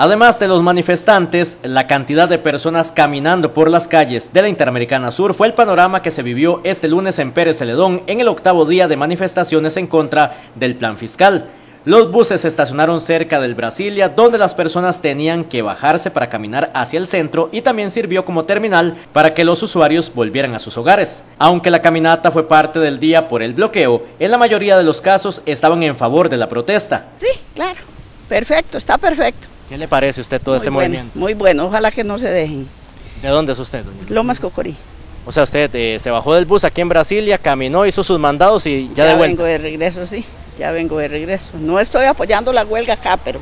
Además de los manifestantes, la cantidad de personas caminando por las calles de la Interamericana Sur fue el panorama que se vivió este lunes en Pérez Celedón en el octavo día de manifestaciones en contra del plan fiscal. Los buses se estacionaron cerca del Brasilia, donde las personas tenían que bajarse para caminar hacia el centro y también sirvió como terminal para que los usuarios volvieran a sus hogares. Aunque la caminata fue parte del día por el bloqueo, en la mayoría de los casos estaban en favor de la protesta. Sí, claro, perfecto, está perfecto. ¿Qué le parece a usted todo muy este bueno, movimiento? Muy bueno, ojalá que no se dejen. ¿De dónde es usted, doña? Lomas Cocorí. O sea, usted eh, se bajó del bus aquí en Brasilia, caminó, hizo sus mandados y ya, Ya, de vuelta. vengo de regreso, sí, ya vengo de regreso. No estoy apoyando la huelga acá, pero,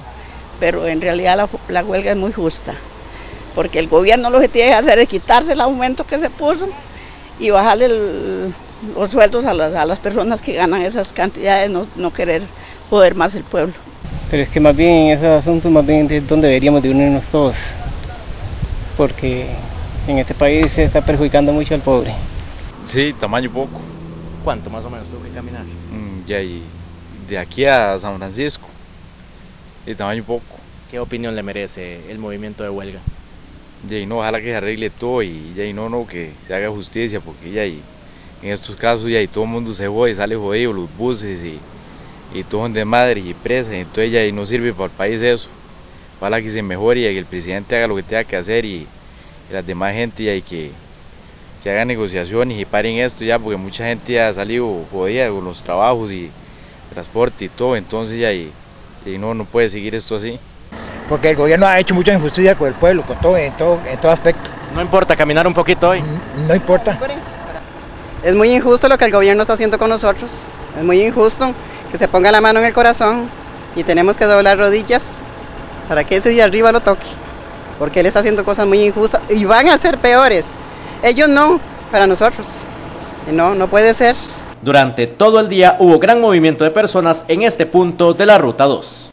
pero en realidad la, la huelga es muy justa. Porque el gobierno lo que tiene que hacer es quitarse el aumento que se puso y bajarle el- los sueldos a las, a las personas que ganan esas cantidades, no, no querer joder más el pueblo. Pero es que más bien ese asunto más bien es donde deberíamos de unirnos todos, porque en este país se está perjudicando mucho al pobre. Sí, tamaño poco. ¿Cuánto más o menos tuvo que caminar? Mm, ya, y de aquí a San Francisco, y tamaño poco. ¿Qué opinión le merece el movimiento de huelga? Ya, y no, ojalá que se arregle todo y ya, y no, no, que se haga justicia, porque ya, y en estos casos ya, y todo el mundo se jode, sale jodido, los buses y, y todo de madre y presa, y entonces ya, y no sirve para el país eso. Ojalá que se mejore y que el presidente haga lo que tenga que hacer y, y las demás gente ya, y que, que hagan negociaciones y paren esto ya, porque mucha gente ya ha salido jodida con los trabajos y transporte y todo, entonces ya, y, y no, no puede seguir esto así. porque el gobierno ha hecho mucha injusticia con el pueblo, con todo, en todo, en todo aspecto. No importa caminar un poquito hoy. No importa. Es muy injusto lo que el gobierno está haciendo con nosotros. Es muy injusto que se ponga la mano en el corazón y tenemos que doblar rodillas para que ese de arriba lo toque. Porque él está haciendo cosas muy injustas y van a ser peores. Ellos no, para nosotros. No, no puede ser. Durante todo el día hubo gran movimiento de personas en este punto de la Ruta 2.